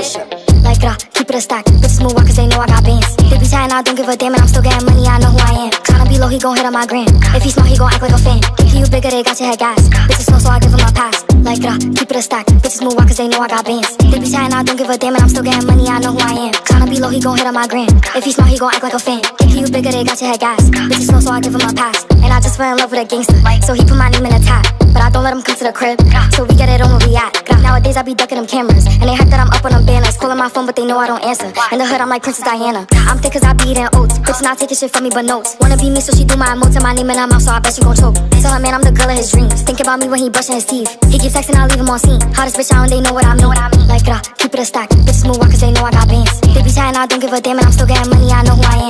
Uh, it a stack. Bitches move on cause they know I got bands. They be chatting, I don't give a damn, and I'm still getting money, I know who I am. Tryna be low, he gon' hit on my gram. If he smart, he gon' act like a fan. If you bigger, they got your head gas. Bitches slow, so I give him a pass. Like, rah, keep it a stack. Bitches move on cause they know I got bands. They be chatting, I don't give a damn, and I'm still getting money, I know who I am. Tryna be low, he gon' hit on my gram. If he smart, he gon' act like a fan. If you bigger, they got your head gas. Bitches slow, so I give him a pass. Fell in love with a gangster. So he put my name in a top. But I don't let him come to the crib. So we get it on where we at. Nowadays I be ducking them cameras. And they hype that I'm up on them banners. Calling my phone, but they know I don't answer. In the hood, I'm like Princess Diana. I'm thick cause I be eating oats. Bitch not taking shit from me but notes. Wanna be me, so she do my emotes and my name in her mouth, so I bet she gon' choke. Tell her man I'm the girl of his dreams. Think about me when he brushing his teeth. He keep texting, I leave him on seen. Hottest bitch out and they know what I know, what I mean. Like, uh, keep it a stack. Bitches move cause they know I got bands. They be chatting, I don't give a damn, and I'm still getting money, I know who I am.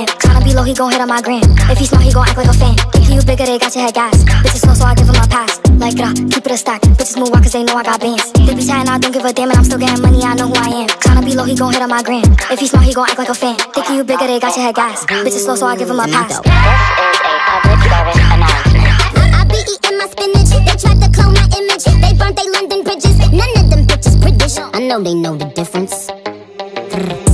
Tryna be low, he gon' hit on my gram. If he smart, he gon' act like a fan. Think you bigger, they got your head gas. Bitches slow, so I give him a pass. Like, uh, keep it a stack. Bitches move on cause they know I got bands. They be chatting, I don't give a damn, and I'm still getting money, I know who I am. Tryna be low, he gon' hit on my gram. If he smart, he gon' act like a fan. Thinking you bigger, they got your head gas. Bitches slow, so I give him a pass. This is a public service announcement. I be eating my spinach. They tried to clone my image. They burnt they London bridges. None of them bitches British. I know they know the difference.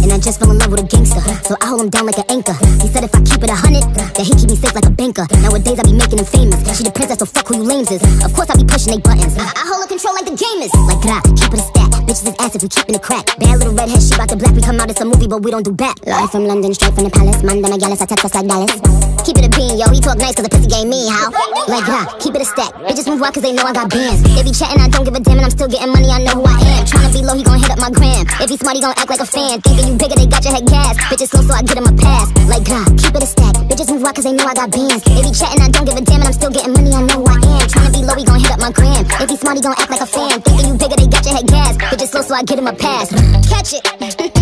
And I just fell in love with a gangster, so I hold him down like an anchor. He said if I keep it a hundred, then he keep me safe like a banker. Nowadays I be making him famous. She the princess, so fuck who you lames is. Of course I be pushing they buttons. I hold the control like the gamers. Like gra, keep it a stack. Bitches is if we keeping it crack. Bad little redhead, she got the black. We come out, it's a movie, but we don't do back. Live from London, straight from the palace. Man, them a gallus, I text us like Dallas. Keep it a bean, yo. He talk nice cause the pussy game me, how? Like gra, keep it a stack. Bitches move out cause they know I got bands. They be chatting, I don't give a damn, and I'm still getting money. I know who I am. Tryna be low, he gon' my gram. If he smart, he gon' act like a fan. Thinking you bigger, they got your head gas. Bitches slow, so I get him a pass. Like gra, keep it a stack. Bitches move out cause they know I got bands. They be chatting, I don't give a damn, and I'm still getting money. I know I am. Tryna be low, he gon' hit up my gram. If he smart, he gon' act like a fan. Thinking you bigger, they got your head gas. Bitches slow, so I get him a pass. Catch it.